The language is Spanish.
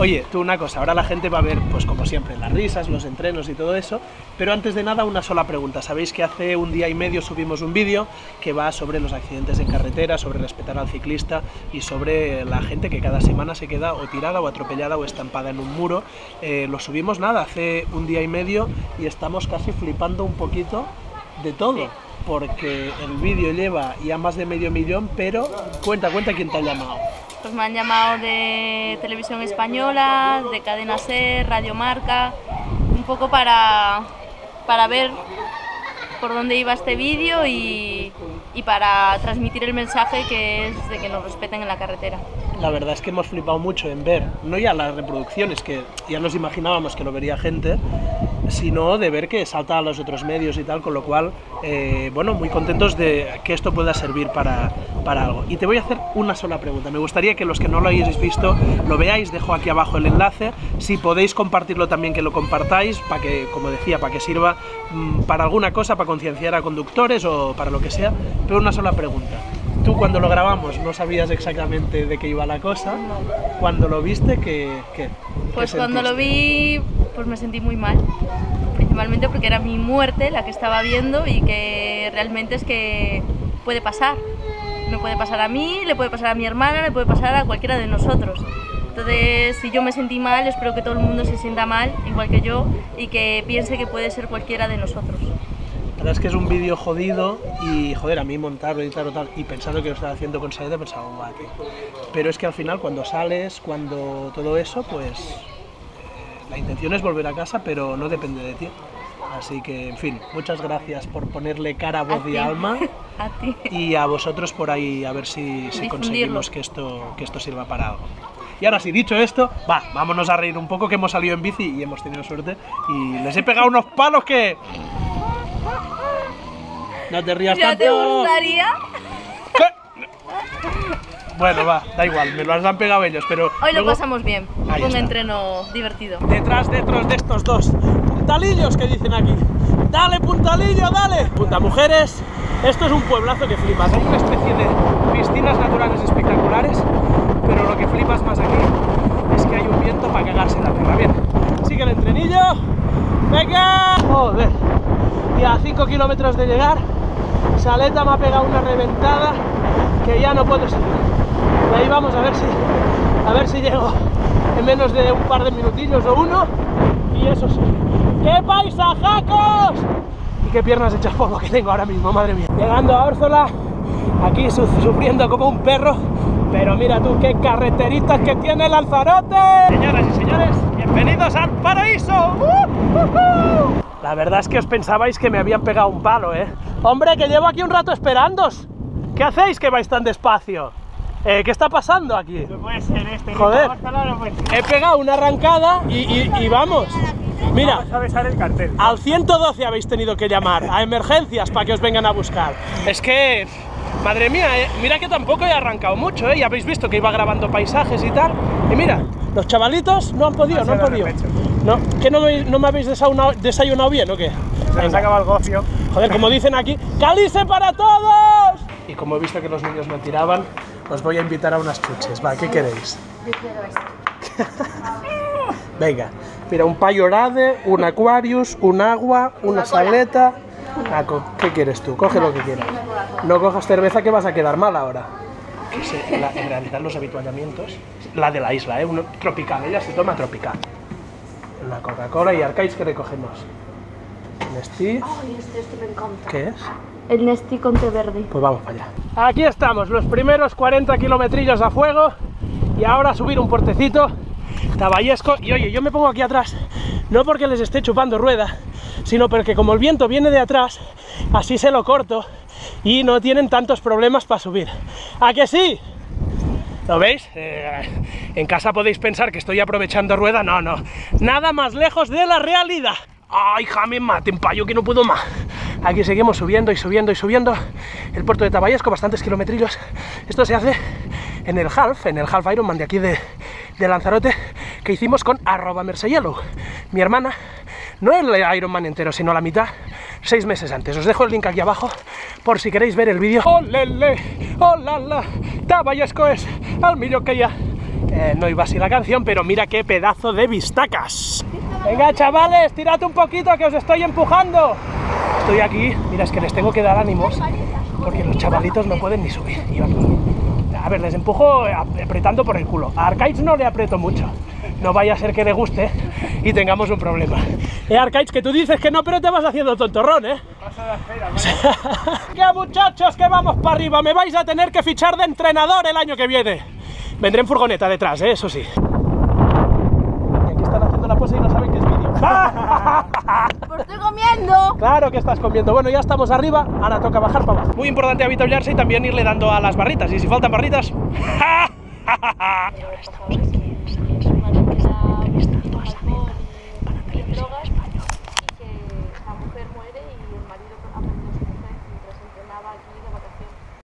Oye, tú una cosa, ahora la gente va a ver, pues como siempre, las risas, los entrenos y todo eso, pero antes de nada una sola pregunta. Sabéis que hace un día y medio subimos un vídeo que va sobre los accidentes en carretera, sobre respetar al ciclista y sobre la gente que cada semana se queda o tirada o atropellada o estampada en un muro. Eh, lo subimos nada, hace un día y medio y estamos casi flipando un poquito de todo. Porque el vídeo lleva ya más de medio millón, pero cuenta, cuenta quién te ha llamado. Pues me han llamado de Televisión Española, de Cadena Ser, Radio Marca, un poco para, para ver por dónde iba este vídeo y, y para transmitir el mensaje que es de que nos respeten en la carretera. La verdad es que hemos flipado mucho en ver, no ya las reproducciones, que ya nos imaginábamos que lo vería gente, sino de ver que salta a los otros medios y tal, con lo cual, eh, bueno, muy contentos de que esto pueda servir para, para algo. Y te voy a hacer una sola pregunta. Me gustaría que los que no lo hayáis visto lo veáis, dejo aquí abajo el enlace. Si podéis compartirlo también, que lo compartáis, para que, como decía, para que sirva mm, para alguna cosa, para concienciar a conductores o para lo que sea. Pero una sola pregunta. Tú cuando lo grabamos no sabías exactamente de qué iba la cosa. Cuando lo viste, ¿qué, qué, Pues qué cuando lo vi, pues me sentí muy mal. Principalmente porque era mi muerte la que estaba viendo y que realmente es que puede pasar. Me puede pasar a mí, le puede pasar a mi hermana, le puede pasar a cualquiera de nosotros. Entonces, si yo me sentí mal, espero que todo el mundo se sienta mal, igual que yo, y que piense que puede ser cualquiera de nosotros. La verdad es que es un vídeo jodido y, joder, a mí montarlo, editarlo tal, y pensando que lo estaba haciendo con salida, pensaba, guau, tío. Pero es que al final, cuando sales, cuando todo eso, pues la intención es volver a casa, pero no depende de ti. Así que, en fin, muchas gracias por ponerle cara, voz y ti. alma. A ti. Y a vosotros por ahí, a ver si, conseguimos que esto, que esto sirva para algo. Y ahora sí, dicho esto, va, vámonos a reír un poco que hemos salido en bici y hemos tenido suerte. Y les he pegado unos palos que... No te rías ¿Ya tanto. te gustaría? Bueno, va, da igual, me lo han pegado ellos, pero... Hoy lo luego- pasamos bien, Ahí un está. entreno divertido. Detrás, detrás de estos dos puntalillos que dicen aquí. Dale, puntalillo, dale. Punta mujeres, esto es un pueblazo que flipas. Hay una especie de piscinas naturales espectaculares, pero lo que flipas más aquí es que hay un viento para cagarse la tierra. Bien, sigue el entrenillo. ¡Venga! Joder. Y a 5 kilómetros de llegar, Saleta me ha pegado una reventada que ya no puedo seguir. Y ahí vamos a ver si, a ver si llego en menos de un par de minutillos o uno. Y eso sí, ¡qué paisajacos! Y qué piernas hechas polvo que tengo ahora mismo, madre mía. Llegando a Órzola, aquí su- sufriendo como un perro, pero mira tú qué carreteritas que tiene el Alzarote. Señoras y señores, bienvenidos al paraíso. ¡Uh, uh, uh! La verdad es que os pensabais que me habían pegado un palo, ¿eh? Hombre, que llevo aquí un rato esperándos. ¿Qué hacéis que vais tan despacio? Eh, ¿Qué está pasando aquí? No puede ser este. Joder. No puede ser. He pegado una arrancada y, y- y vamos. Mira, Vamos a besar el cartel. al 112 habéis tenido que llamar, a emergencias para que os vengan a buscar. Es que, madre mía, eh, mira que tampoco he arrancado mucho, ¿eh? Ya habéis visto que iba grabando paisajes y tal. Y mira, los chavalitos no han podido, no han podido. No, ¿Que no me, no me habéis desayunado, desayunado bien o qué? Se nos acaba el gocio. Joder, como dicen aquí, ¡calice para todos! Y como he visto que los niños me tiraban, os voy a invitar a unas chuches. Va, ¿qué queréis? Venga, mira, un payorade, un Aquarius, un agua, una saleta. Ah, ¿Qué quieres tú? Coge lo que quieras. No cojas cerveza que vas a quedar mal ahora. La- en realidad los habituallamientos, la de la isla, ¿eh? Uno, tropical, ella se toma tropical. Una Coca-Cola y Arcais que recogemos. Nestí. Ay, este, este me encanta. ¿Qué es? El Nesti con té verde. Pues vamos para allá. Aquí estamos, los primeros 40 kilometrillos a fuego y ahora subir un portecito taballesco. Y oye, yo me pongo aquí atrás, no porque les esté chupando rueda, sino porque como el viento viene de atrás, así se lo corto y no tienen tantos problemas para subir. ¿A que sí? ¿Lo veis? Eh, en casa podéis pensar que estoy aprovechando rueda. No, no. Nada más lejos de la realidad. ¡Ay, jame, maten, payo, que no puedo más! Aquí seguimos subiendo y subiendo y subiendo. El puerto de Taballesco, bastantes kilometrillos. Esto se hace en el half, en el half Ironman de aquí de, de Lanzarote, que hicimos con arroba. Mi hermana, no el Ironman entero, sino la mitad, seis meses antes. Os dejo el link aquí abajo por si queréis ver el vídeo. ¡Olele! ¡Olala! Taballesco es al millón que ya. eh, no iba así la canción, pero mira qué pedazo de vistacas. Venga, chavales, tirad un poquito que os estoy empujando. Estoy aquí, mira, es que les tengo que dar ánimos, porque los chavalitos no pueden ni subir. A ver, les empujo apretando por el culo. A Arcaiz no le aprieto mucho. No vaya a ser que le guste y tengamos un problema. Eh, Arcaiz, que tú dices que no, pero te vas haciendo tontorrón, ¿eh? ¡Qué muchachos que vamos para arriba! Me vais a tener que fichar de entrenador el año que viene. Vendré en furgoneta detrás, ¿eh? eso sí. Y aquí están haciendo la pose y no saben que es vídeo. ¡Pues estoy comiendo! Claro que estás comiendo. Bueno, ya estamos arriba, ahora toca bajar para abajo. Muy importante habituallarse y también irle dando a las barritas. Y si faltan barritas... Ahora estamos aquí en San Luis, entrevistando a Samet para televisión